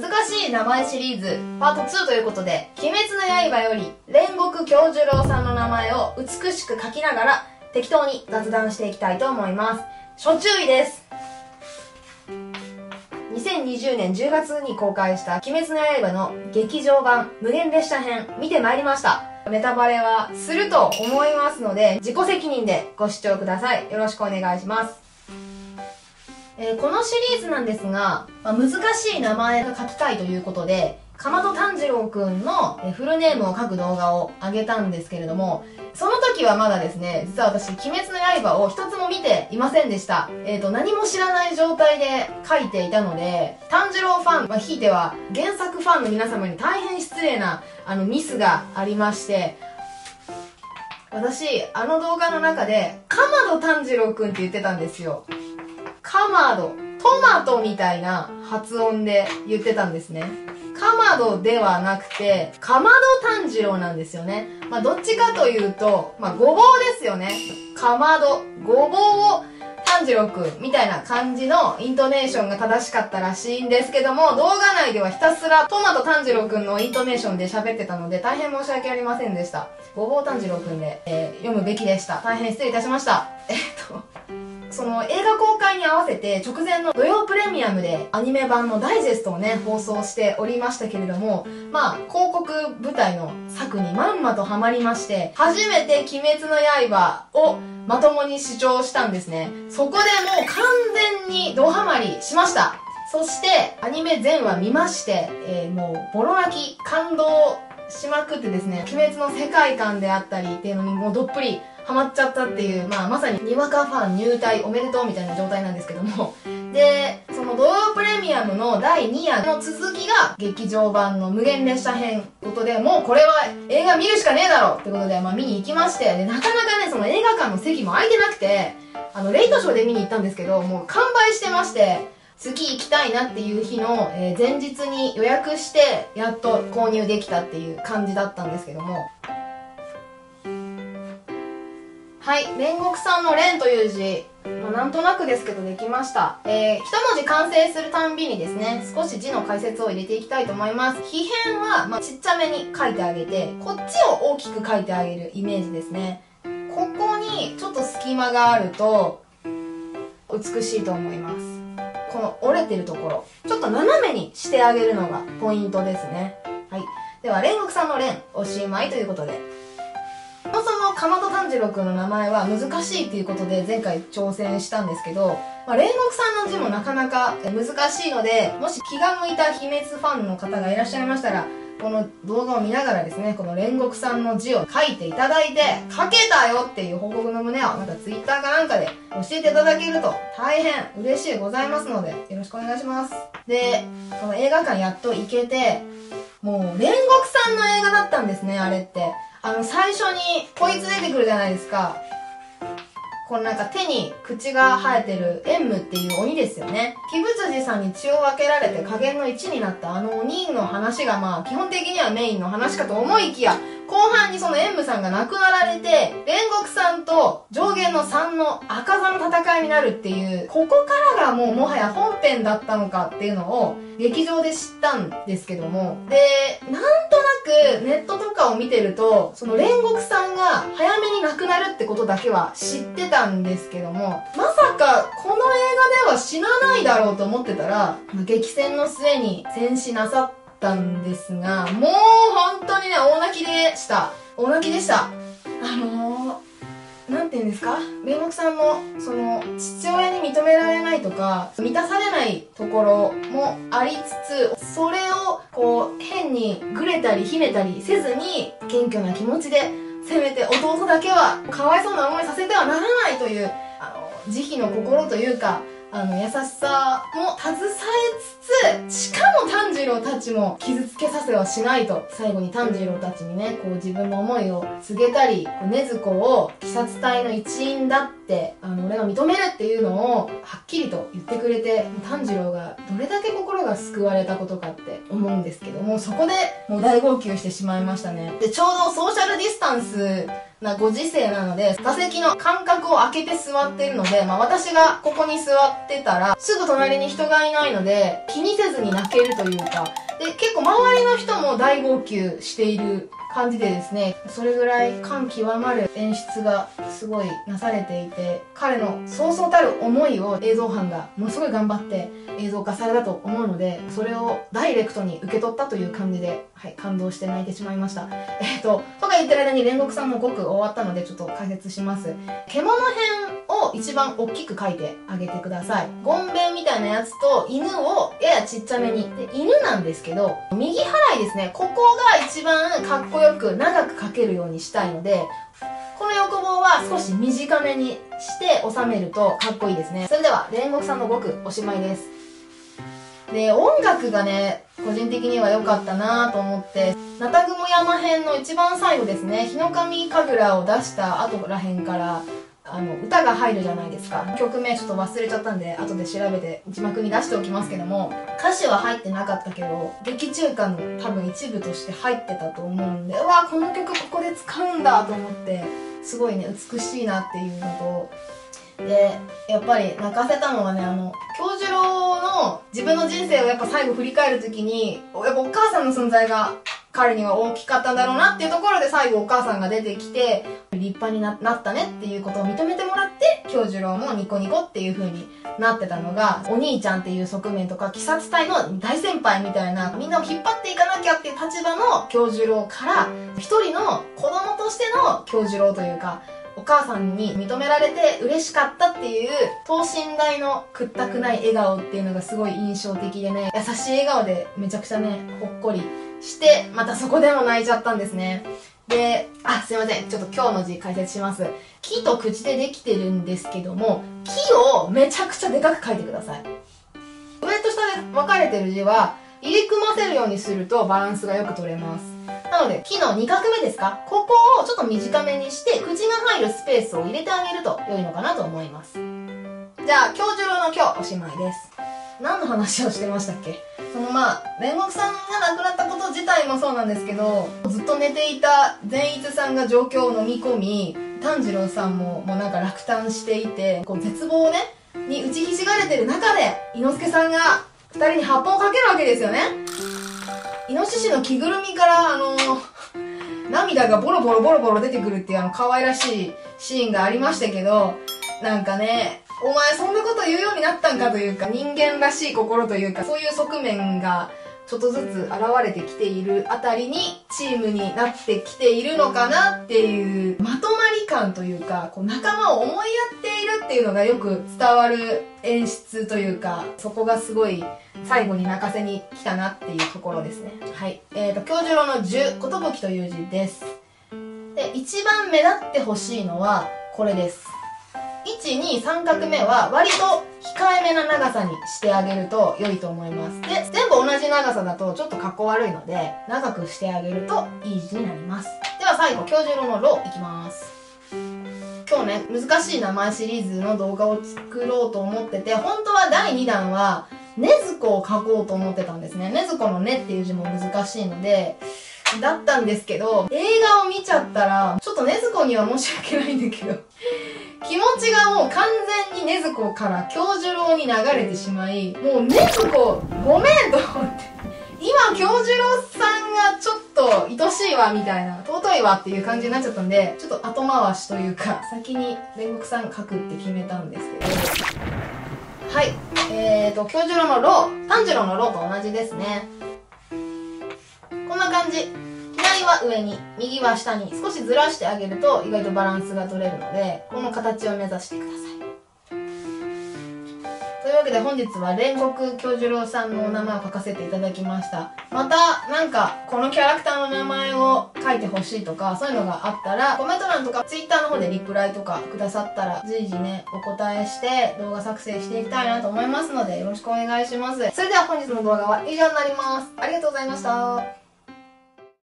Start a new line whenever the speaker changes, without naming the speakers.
難しい名前シリーズパート2ということで、鬼滅の刃より煉獄京十郎さんの名前を美しく書きながら適当に雑談していきたいと思います。初注意です。2020年10月に公開した鬼滅の刃の劇場版無限列車編見てまいりました。ネタバレはすると思いますので、自己責任でご視聴ください。よろしくお願いします。えーこのシリーズなんですが、まあ難しい名前が書きたいということで、かまど炭治郎くんのフルネームを書く動画を上げたんですけれども、その時はまだですね、実は私、鬼滅の刃を一つも見ていませんでした。えっ、と、何も知らない状態で書いていたので、炭治郎ファン、まあ、ひいては原作ファンの皆様に大変失礼な、あの、ミスがありまして、私、あの動画の中で、かまど炭治郎くんって言ってたんですよ。かまど、トマトみたいな発音で言ってたんですね。かまどではなくて、かまど炭治郎なんですよね。まあ、どっちかというと、まあ、ごぼうですよね。かまど、ごぼうを炭治郎くんみたいな感じのイントネーションが正しかったらしいんですけども、動画内ではひたすらトマト炭治郎くんのイントネーションで喋ってたので、大変申し訳ありませんでした。ごぼう炭治郎くんで、えー読むべきでした。大変失礼いたしました。えっと、その映画公開に合わせて直前の土曜プレミアムでアニメ版のダイジェストをね、放送しておりましたけれども、まあ、広告舞台の作にまんまとハマりまして、初めて鬼滅の刃をまともに視聴したんですね。そこでもう完全にドハマりしました。そして、アニメ全話見まして、えーもう、ボロ泣き、感動しまくってですね、鬼滅の世界観であったりっていうのにもうどっぷりハマっちゃったっていう、まあまさににわかファン入隊おめでとうみたいな状態なんですけども。で、その土曜プレミアムの第2夜の続きが劇場版の無限列車編ことで、もうこれは映画見るしかねえだろってことで、まあ見に行きまして、で、なかなかね、その映画館の席も空いてなくて、あの、レイトショーで見に行ったんですけど、もう完売してまして、次行きたいなっていう日の、えー前日に予約して、やっと購入できたっていう感じだったんですけども。はい、煉獄さんの煉という字、まあ、なんとなくですけどできました。えー、一文字完成するたんびにですね、少し字の解説を入れていきたいと思います。皮辺は、まあ、ちっちゃめに書いてあげて、こっちを大きく書いてあげるイメージですね。ここにちょっと隙間があると、美しいと思います。この折れてるところ、ちょっと斜めにしてあげるのがポイントですね。はい。では、煉獄さんの煉、おしまいということで。かまど炭治郎くんの名前は難しいっていうことで前回挑戦したんですけど、まあ、煉獄さんの字もなかなか難しいので、もし気が向いた秘密ファンの方がいらっしゃいましたら、この動画を見ながらですね、この煉獄さんの字を書いていただいて、書けたよっていう報告の旨を、なんかツイッターかなんかで教えていただけると大変嬉しいございますので、よろしくお願いします。で、この映画館やっと行けて、もう煉獄さんの映画だったんですね、あれって。あの、最初にこいつ出てくるじゃないですか。このなんか手に口が生えてるエンムっていう鬼ですよね。鬼仏寺さんに血を分けられて加減の1になったあの鬼の話がまあ基本的にはメインの話かと思いきや、後半にそのエンムさんが亡くなられて、煉獄さんと上限の3の赤座の戦いになるっていう、ここからがもうもはや本編だったのかっていうのを劇場で知ったんですけども。で、なんとなくネットとかを見てると、その煉獄さんが早めに亡くなるってことだけは知ってたんですけども、まさかこの映画では死なないだろうと思ってたら、激戦の末に戦死なさったんですが、もう本当に、でした。大泣きでした。あのー、なんて言うんですか？煉獄さんも、その、父親に認められないとか、満たされないところもありつつ、それを、こう、変にぐれたり秘めたりせずに、謙虚な気持ちで、せめて弟だけは、かわいそうな思いさせてはならないという、あの、慈悲の心というか、あの、優しさも携えつつ、しかも炭治郎たちも傷つけさせはしないと、最後に炭治郎たちにね、こう自分の思いを告げたり、禰豆子を鬼殺隊の一員だって、あの、俺が認めるっていうのを、はっきりと言ってくれて、炭治郎がどれだけ心が救われたことかって思うんですけども、そこでもう大号泣してしまいましたね。で、ちょうどソーシャルディスタンスなご時世なので、座席の間隔を空けて座ってるので、まあ私がここに座ってたら、すぐ隣に人がいないので、気にせずに泣けるというか、で、結構周りの人も大号泣している感じでですね、それぐらい感極まる演出がすごいなされていて、彼のそうそうたる思いを映像班がものすごい頑張って映像化されたと思うので、それをダイレクトに受け取ったという感じで、はい、感動して泣いてしまいました。えっ、ー、と、とか言ってる間に煉獄さんの5区終わったのでちょっと解説します。獣編を一番大きく書いてあげてください。ゴンベンみたいなやつと犬をややちっちゃめに。で、犬なんですけど、右払いですね。ここが一番かっこよく長く書けるようにしたいので、この横棒は少し短めにして収めるとかっこいいですね。それでは、煉獄さんの5句おしまいです。で、音楽がね、個人的には良かったなと思って、ナタグモ山編の一番最後ですね、日の神神楽を出した後らへんから、あの、歌が入るじゃないですか。曲名ちょっと忘れちゃったんで、後で調べて字幕に出しておきますけども、歌詞は入ってなかったけど、劇中歌の多分一部として入ってたと思うんで、うわこの曲ここで使うんだと思って、すごいね、美しいなっていうのと、で、やっぱり泣かせたのはね、あの、京次郎の自分の人生をやっぱ最後振り返るときに、やっぱお母さんの存在が彼には大きかったんだろうなっていうところで最後お母さんが出てきて、立派になったねっていうことを認めてもらって、京次郎もニコニコっていう風になってたのが、お兄ちゃんっていう側面とか、鬼殺隊の大先輩みたいな、みんなを引っ張っていかなきゃっていう立場の京次郎から、一人の子供としての京次郎というか、お母さんに認められて嬉しかったっていう等身大のくったくない笑顔っていうのがすごい印象的でね優しい笑顔でめちゃくちゃねほっこりしてまたそこでも泣いちゃったんですねで、あ、すいません。ちょっと今日の字解説します。木と口でできてるんですけども、木をめちゃくちゃでかく書いてください。上と下で分かれてる字は、入り組ませるようにするとバランスがよく取れます。なので、木の2画目ですか？ここをちょっと短めにして、口が入るスペースを入れてあげると良いのかなと思います。じゃあ、教授郎の今日おしまいです。何の話をしてましたっけ？そのまあ、煉獄さんが亡くなったこと自体もそうなんですけど、ずっと寝ていた善逸さんが状況を飲み込み、炭治郎さんももうなんか落胆していて、こう絶望をね、に打ちひしがれてる中で、伊之助さんが二人に発砲をかけるわけですよね。イノシシの着ぐるみから、あの、涙がボロボロボロボロ出てくるっていうあの可愛らしいシーンがありましたけど、なんかね、お前そんなこと言うようになったんかというか、人間らしい心というか、そういう側面がちょっとずつ現れてきているあたりにチームになってきているのかなっていうまとまり感というか、こう仲間を思いやっているっていうのがよく伝わる演出というか、そこがすごい最後に泣かせに来たなっていうところですね。はい。えっ、ー、と、教授郎の10、ことぶきという字です。で、一番目立ってほしいのはこれです。1、2、3画目は割と控えめな長さにしてあげると良いと思います。で、全部同じ長さだとちょっと格好悪いので、長くしてあげるといい字になります。では最後、教授色のロいきます。今日ね、難しい名前シリーズの動画を作ろうと思ってて、本当は第2弾は、ねずこを書こうと思ってたんですね。ねずこのねっていう字も難しいので、だったんですけど、映画を見ちゃったら、ちょっとねずこには申し訳ないんだけど、気持ちがもう完全にねずこから京次郎に流れてしまい、もうねずこ、ごめんと思って。今、京次郎さんがちょっと愛しいわ、みたいな、尊いわっていう感じになっちゃったんで、ちょっと後回しというか、先に煉獄さん書くって決めたんですけど、はい。えーと、京次郎のロー、炭治郎のローと同じですね。こんな感じ。左は上に、右は下に少しずらしてあげると意外とバランスが取れるので、この形を目指してください。というわけで本日は煉獄京次郎さんのお名前を書かせていただきました。また、なんか、このキャラクターの名前を書いてほしいとか、そういうのがあったら、コメント欄とか Twitter の方でリプライとかくださったら、随時ね、お答えして動画作成していきたいなと思いますので、よろしくお願いします。それでは本日の動画は以上になります。ありがとうございました。